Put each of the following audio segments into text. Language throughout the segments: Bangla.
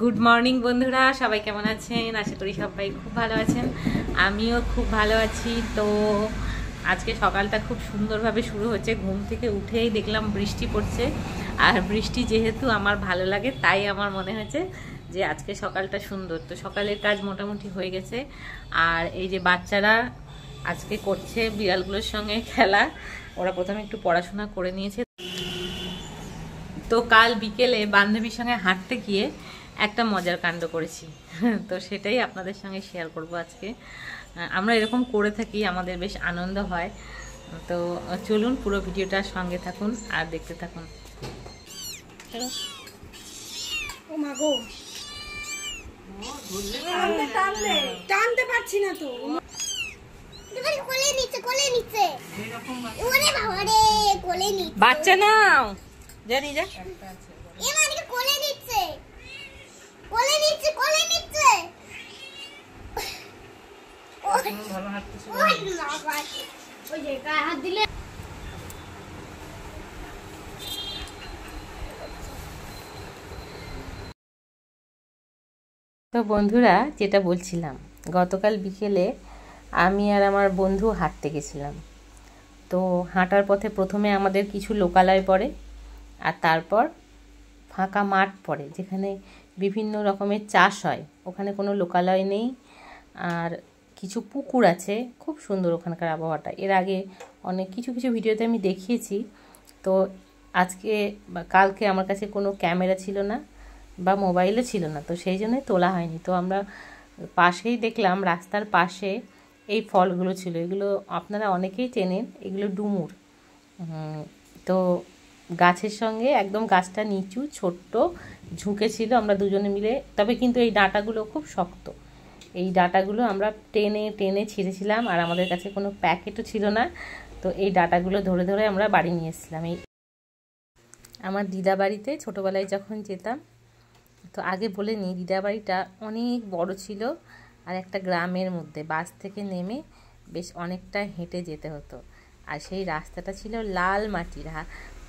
গুড মর্নিং বন্ধুরা। সবাই কেমন আছেন? আশা করি সবাই খুব ভালো আছেন। আমিও খুব ভালো আছি। তো আজকে সকালটা খুব সুন্দরভাবে শুরু হচ্ছে। ঘুম থেকে উঠেই দেখলাম বৃষ্টি পড়ছে। আর বৃষ্টি যেহেতু আমার ভালো লাগে, তাই আমার মনে হয়েছে যে আজকে সকালটা সুন্দর। তো সকালের কাজ মোটামুটি হয়ে গেছে। আর এই যে বাচ্চারা আজকে করছে বিড়ালগুলোর সঙ্গে খেলা, ওরা প্রথমে একটু পড়াশোনা করে নিয়েছে। তো কাল বিকেলে বান্ধবীর সঙ্গে হাঁটতে গিয়ে একটা মজার কাণ্ড করেছি। তো সেটাই আপনাদের সঙ্গে শেয়ার করব আজকে। আমরা এরকম করে থাকি আমাদের বেশ আনন্দ হয়। তো চলুন পুরো ভিডিওটা সঙ্গে থাকুন আর দেখতে থাকুন। ও মা টানতে পারছি না তো। এবার কোলে নিচে কোলে নিচে। ওরে বাবা রে কোলে নিচে। বাচ্চা নাও। জানি যা। কোলে নিচে কোলে নিচে ওই বাবা ওই যে গায়ে হাত দিলে। তো বন্ধুরা যেটা বলছিলাম গতকাল বিকেলে আমি আর আমার বন্ধু হাঁটতে গেছিলাম। তো হাঁটার পথে প্রথমে আমাদের কিছু লোকালয় পড়ে আর তারপর ফাঁকা মাঠ পড়ে যেখানে বিভিন্ন রকমের চাষ হয়। ওখানে কোনো লোকালয় নেই। আর কিছু পুকুর আছে। খুব সুন্দর ওখানকার আবহাওয়াটা। এর আগে অনেক কিছু কিছু ভিডিওতে আমি দেখিয়েছি। তো আজকে বা কালকে আমার কাছে কোনো ক্যামেরা ছিল না বা মোবাইলও ছিল না। তো সেই জন্যই তোলা হয়নি। তো আমরা পাশেই দেখলাম, রাস্তার পাশে এই ফলগুলো ছিল। এগুলো আপনারা অনেকেই চেনেন। এগুলো ডুমুর। তো গাছের সঙ্গে একদম গাছটা নিচু, ছোট্ট, ঝুঁকে ছিল আমরা দুজনে মিলে। তবে কিন্তু এই ডাঁটাগুলো খুব শক্ত। এই ডাঁটাগুলো আমরা টেনে টেনে ছিঁড়েছিলাম আর আমাদের কাছে কোনো প্যাকেটও ছিল না। তো এই ডাঁটাগুলো ধরে ধরে আমরা বাড়ি নিয়ে এসেছিলাম। এই আমার দিদা বাড়িতে ছোটোবেলায় যখন যেতাম, তো আগে বলে নিই, দিদা বাড়িটা অনেক বড় ছিল আর একটা গ্রামের মধ্যে। বাস থেকে নেমে বেশ অনেকটা হেঁটে যেতে হতো। আর সেই রাস্তাটা ছিল লাল মাটির।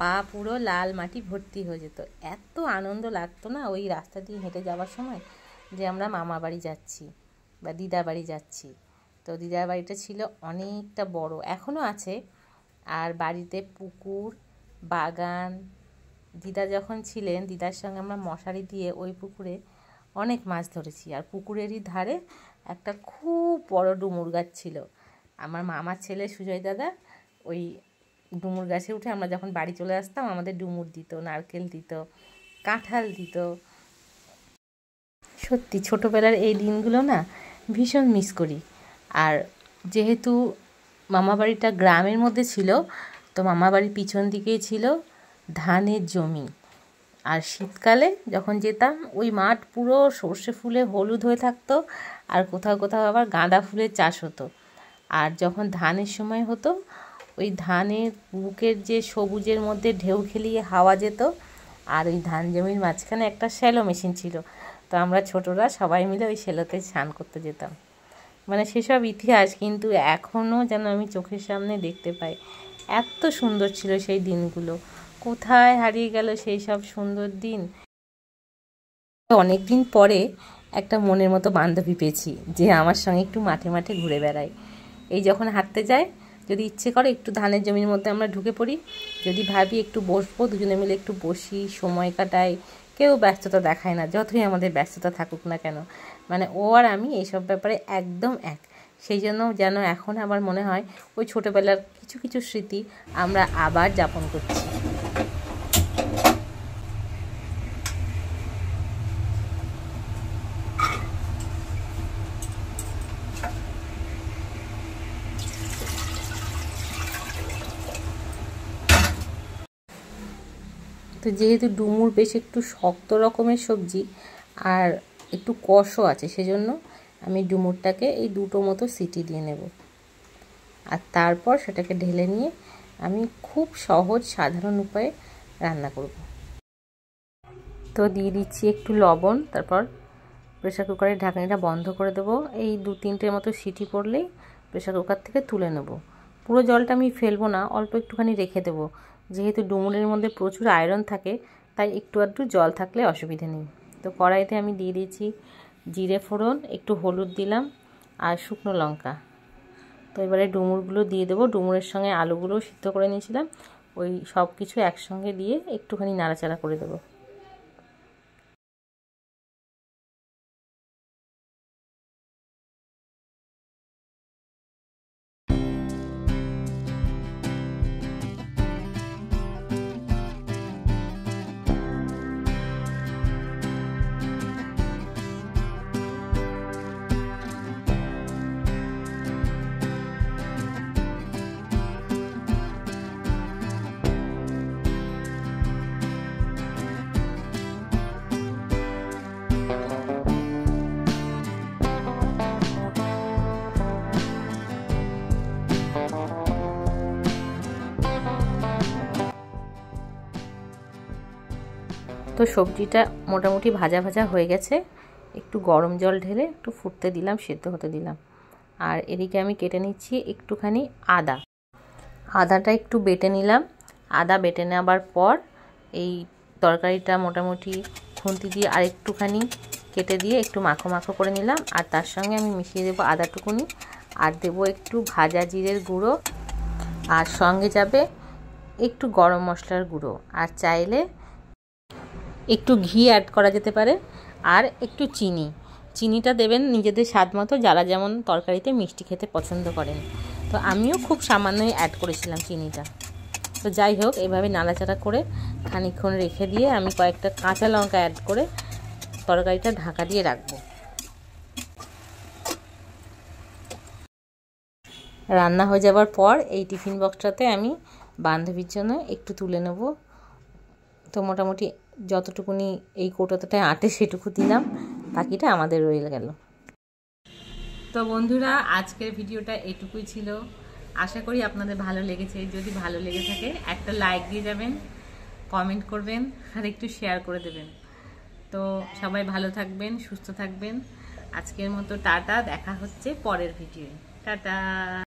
পা পুরো লাল মাটি ভর্তি হয়ে যেত। এত আনন্দ লাগতো না ওই রাস্তা দিয়ে হেঁটে যাওয়ার সময় যে আমরা মামা বাড়ি যাচ্ছি বা দিদা বাড়ি যাচ্ছি। তো দিদার বাড়িটা ছিল অনেকটা বড় এখনও আছে। আর বাড়িতে পুকুর, বাগান, দিদা যখন ছিলেন, দিদার সঙ্গে আমরা মশারি দিয়ে ওই পুকুরে অনেক মাছ ধরেছি। আর পুকুরেরই ধারে একটা খুব বড় ডুমুর গাছ ছিল। আমার মামার ছেলে সুজয় দাদা ওই ডুমুর গাছে উঠে আমরা যখন বাড়ি চলে আসতাম, আমাদের ডুমুর দিত, নারকেল দিত, কাঁঠাল দিত। সত্যি, ছোটোবেলার এই দিনগুলো না ভীষণ মিস করি। আর যেহেতু মামা বাড়িটা গ্রামের মধ্যে ছিল, তো মামা বাড়ির পিছন দিকেই ছিল ধানের জমি। আর শীতকালে যখন যেতাম, ওই মাঠ পুরো সর্ষে ফুলে হলুদ হয়ে থাকতো, আর কোথাও কোথাও আবার গাঁদা ফুলের চাষ হতো। আর যখন ধানের সময় হতো ওই ধানের বুকের যে সবুজের মধ্যে ঢেউ খেলিয়ে হাওয়া যেত, আর ওই ধান জমির মাঝখানে একটা শ্যালো মেশিন ছিল। তো আমরা ছোটরা সবাই মিলে ওই শ্যালোতে স্নান করতে যেতাম। মানে সেসব ইতিহাস কিন্তু এখনও যেন আমি চোখের সামনে দেখতে পাই। এত সুন্দর ছিল সেই দিনগুলো। কোথায় হারিয়ে গেল সেই সব সুন্দর দিন? অনেক দিন পরে একটা মনের মতো বান্ধবী পেয়েছি, যে আমার সঙ্গে একটু মাঠে মাঠে ঘুরে বেড়ায়। এই যখন হাঁটতে যায় যদি ইচ্ছে করে একটু ধানের জমির মধ্যে আমরা ঢুকে পড়ি, যদি ভাবি একটু বসবো, দুজনে মিলে একটু বসি, সময় কাটাই, কেউ ব্যস্ততা দেখায় না, যতই আমাদের ব্যস্ততা থাকুক না কেন। মানে ও আর আমি এইসব ব্যাপারে একদম এক। সেই জন্য যেন এখন আমার মনে হয় ওই ছোটোবেলার কিছু কিছু স্মৃতি আমরা আবার যাপন করছি। তো যেহেতু ডুমুর বেশ একটু শক্ত রকমের সবজি আর একটু কষও আছে, সেজন্য আমি ডুমুরটাকে এই দুটো মতো সিটি দিয়ে নেব। আর তারপর সেটাকে ঢেলে নিয়ে আমি খুব সহজ সাধারণ উপায়ে রান্না করব। তো দিয়ে দিচ্ছি একটু লবণ, তারপর প্রেশার কুকারের ঢাকনিটা বন্ধ করে দেবো। এই দু তিনটের মতো সিটি পড়লেই প্রেশার কুকার থেকে তুলে নেব। পুরো জলটা আমি ফেলব না, অল্প একটুখানি রেখে দেবো। যেহেতু ডুমুরের মধ্যে প্রচুর আয়রন থাকে, তাই একটু আধটু জল থাকলে অসুবিধে নেই। তো কড়াইতে আমি দিয়ে দিয়েছি জিরে ফোড়ন, একটু হলুদ দিলাম আর শুকনো লঙ্কা। তো এবারে ডুমুরগুলো দিয়ে দেবো। ডুমুরের সঙ্গে আলুগুলো সিদ্ধ করে নিয়েছিলাম। ওই সব কিছু একসঙ্গে দিয়ে একটুখানি নাড়াচাড়া করে দেবো। তো সবজিটা মোটামুটি ভাজা ভাজা হয়ে গেছে। একটু গরম জল ঢেলে একটু ফুটতে দিলাম, সেদ্ধ হতে দিলাম। আর এদিকে আমি কেটে নিচ্ছি একটুখানি আদা। আদাটা একটু বেটে নিলাম। আদা বেটে নেওয়ার পর এই তরকারিটা মোটামুটি খুন্তি দিয়ে আর একটুখানি কেটে দিয়ে একটু মাখো মাখো করে নিলাম। আর তার সঙ্গে আমি মিশিয়ে দেবো আদাটুকুনি। আর দেবো একটু ভাজা জিরের গুঁড়ো। আর সঙ্গে যাবে একটু গরম মশলার গুঁড়ো। আর চাইলে একটু ঘি অ্যাড করা যেতে পারে, আর একটু চিনি। চিনিটা দেবেন নিজেদের স্বাদ মতো, যারা যেমন তরকারিতে মিষ্টি খেতে পছন্দ করেন। তো আমিও খুব সামান্যই অ্যাড করেছিলাম চিনিটা। তো যাই হোক, এভাবে নাড়াচাড়া করে খানিকক্ষণ রেখে দিয়ে আমি কয়েকটা কাঁচা লঙ্কা অ্যাড করে তরকারিটা ঢাকা দিয়ে রাখব। রান্না হয়ে যাবার পর এই টিফিন বক্সটাতে আমি বান্ধবীর জন্য একটু তুলে নেব। তো মোটামুটি যতটুকুনি এই কৌটোটায় আটে সেটুকু দিলাম, বাকিটা আমাদের রয়ে গেল। তো বন্ধুরা, আজকের ভিডিওটা এটুকুই ছিল। আশা করি আপনাদের ভালো লেগেছে। যদি ভালো লেগে থাকে, একটা লাইক দিয়ে যাবেন কমেন্ট করবেন, আর একটু শেয়ার করে দেবেন। তো সবাই ভালো থাকবেন, সুস্থ থাকবেন। আজকের মতো টাটা, দেখা হচ্ছে পরের ভিডিওয়ে। টাটা!